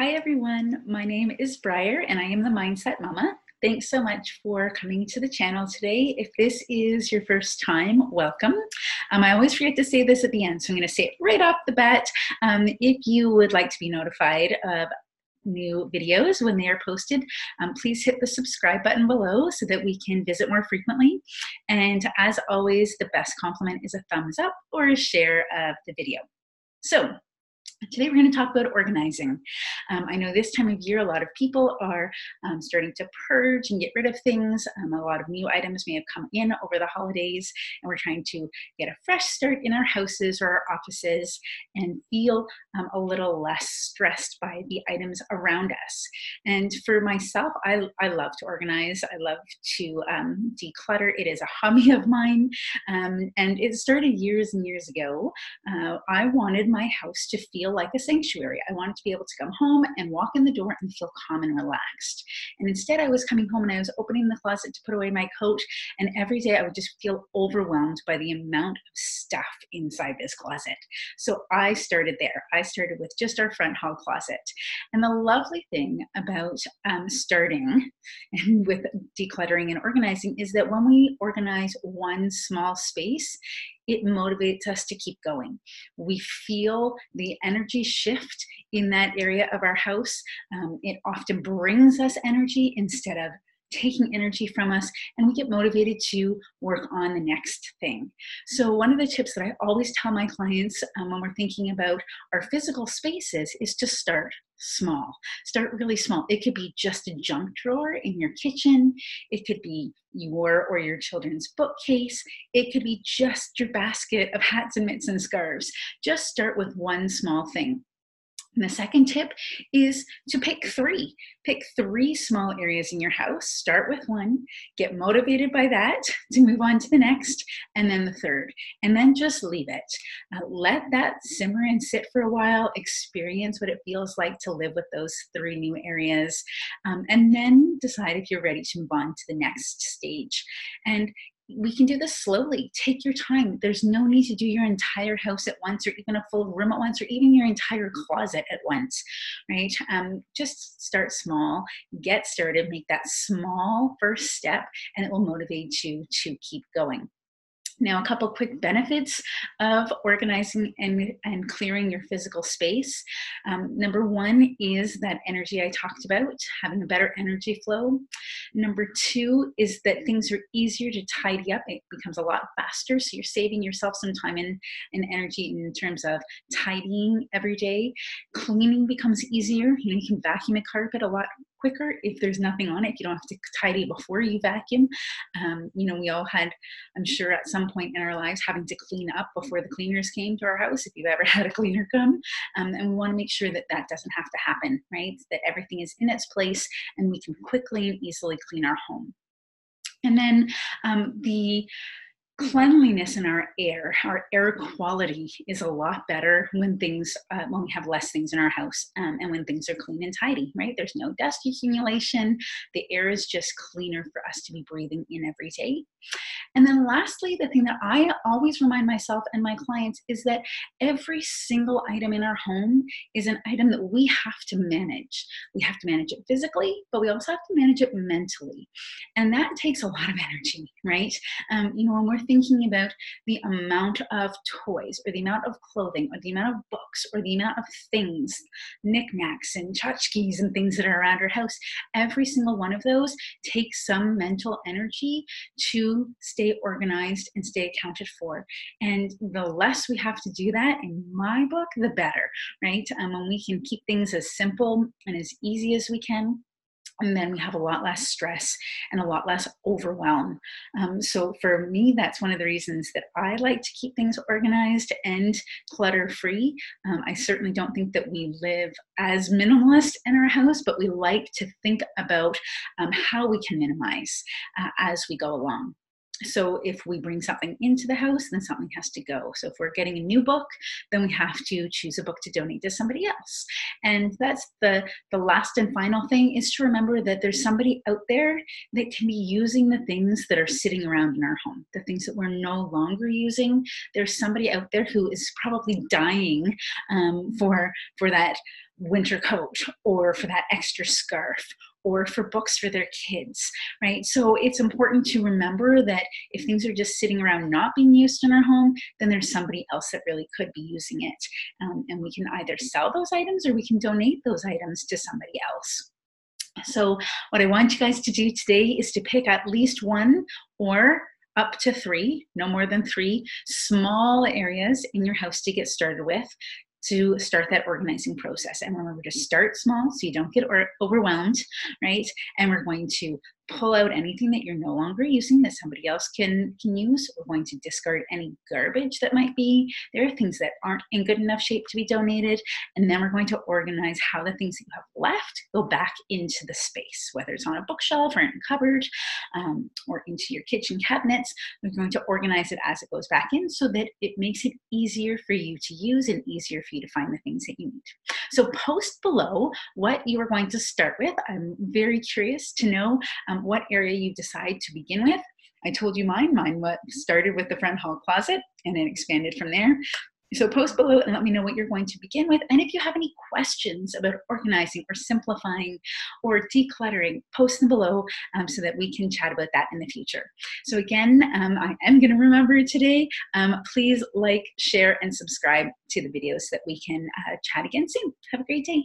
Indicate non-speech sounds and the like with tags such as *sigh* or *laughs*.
Hi, everyone. My name is Briar, and I am the Mindset Mama. Thanks so much for coming to the channel today. If this is your first time, welcome. Um, I always forget to say this at the end, so I'm going to say it right off the bat. Um, if you would like to be notified of new videos when they are posted, um, please hit the subscribe button below so that we can visit more frequently. And as always, the best compliment is a thumbs up or a share of the video. So Today we're going to talk about organizing. Um, I know this time of year a lot of people are um, starting to purge and get rid of things. Um, a lot of new items may have come in over the holidays and we're trying to get a fresh start in our houses or our offices and feel um, a little less stressed by the items around us. And for myself, I, I love to organize. I love to um, declutter. It is a hobby of mine um, and it started years and years ago. Uh, I wanted my house to feel feel like a sanctuary. I wanted to be able to come home and walk in the door and feel calm and relaxed. And instead, I was coming home and I was opening the closet to put away my coat. And every day I would just feel overwhelmed by the amount of stuff inside this closet. So I started there. I started with just our front hall closet. And the lovely thing about um, starting *laughs* with decluttering and organizing is that when we organize one small space, it motivates us to keep going. We feel the energy shift in that area of our house. Um, it often brings us energy instead of taking energy from us and we get motivated to work on the next thing. So, one of the tips that I always tell my clients um, when we're thinking about our physical spaces is to start small. Start really small. It could be just a junk drawer in your kitchen, it could be your or your children's bookcase, it could be just your basket of hats and mitts and scarves. Just start with one small thing. And the second tip is to pick three. Pick three small areas in your house. Start with one, get motivated by that *laughs* to move on to the next, and then the third. And then just leave it. Uh, let that simmer and sit for a while. Experience what it feels like to live with those three new areas. Um, and then decide if you're ready to move on to the next stage. And we can do this slowly. Take your time. There's no need to do your entire house at once or even a full room at once or even your entire closet at once, right? Um, just start small, get started, make that small first step, and it will motivate you to keep going. Now, a couple quick benefits of organizing and, and clearing your physical space. Um, number one is that energy I talked about, having a better energy flow. Number two is that things are easier to tidy up. It becomes a lot faster, so you're saving yourself some time and, and energy in terms of tidying every day. Cleaning becomes easier. You know, you can vacuum a carpet a lot quicker if there's nothing on it. You don't have to tidy before you vacuum. Um, you know, we all had, I'm sure, at some point in our lives having to clean up before the cleaners came to our house, if you've ever *laughs* had a cleaner come. Um, and we want to make sure that that doesn't have to happen, right? That everything is in its place and we can quickly and easily clean our home. And then um, the cleanliness in our air, our air quality is a lot better when things, uh, when we have less things in our house um, and when things are clean and tidy, right? There's no dust accumulation. The air is just cleaner for us to be breathing in every day. And then lastly, the thing that I always remind myself and my clients is that every single item in our home is an item that we have to manage. We have to manage it physically, but we also have to manage it mentally. And that takes a lot of energy, right? Um, you know, when we're thinking about the amount of toys or the amount of clothing or the amount of books or the amount of things, knickknacks and tchotchkes and things that are around our house, every single one of those takes some mental energy to stay organized and stay accounted for. And the less we have to do that, in my book, the better, right? Um, when we can keep things as simple and as easy as we can, and then we have a lot less stress and a lot less overwhelm. Um, so for me, that's one of the reasons that I like to keep things organized and clutter free. Um, I certainly don't think that we live as minimalist in our house, but we like to think about um, how we can minimize uh, as we go along so if we bring something into the house then something has to go. So if we're getting a new book then we have to choose a book to donate to somebody else. And that's the the last and final thing is to remember that there's somebody out there that can be using the things that are sitting around in our home the things that we're no longer using. There's somebody out there who is probably dying um, for for that winter coat or for that extra scarf or for books for their kids, right? So it's important to remember that if things are just sitting around not being used in our home, then there's somebody else that really could be using it. Um, and we can either sell those items or we can donate those items to somebody else. So, what I want you guys to do today is to pick at least one or up to three, no more than three, small areas in your house to get started with to start that organizing process. And remember to start small so you don't get overwhelmed, right? And we're going to pull out anything that you're no longer using that somebody else can can use we're going to discard any garbage that might be. There are things that aren't in good enough shape to be donated and then we're going to organize how the things that you have left go back into the space whether it's on a bookshelf or in a cupboard um, or into your kitchen cabinets. We're going to organize it as it goes back in so that it makes it easier for you to use and easier for you to find the things that you need so post below what you are going to start with i'm very curious to know um, what area you decide to begin with. I told you mine. Mine what started with the front hall closet and then expanded from there. So post below and let me know what you're going to begin with. And if you have any questions about organizing or simplifying or decluttering, post them below um, so that we can chat about that in the future. So again, um, I am going to remember today, um, please like, share, and subscribe to the videos so that we can uh, chat again soon. Have a great day.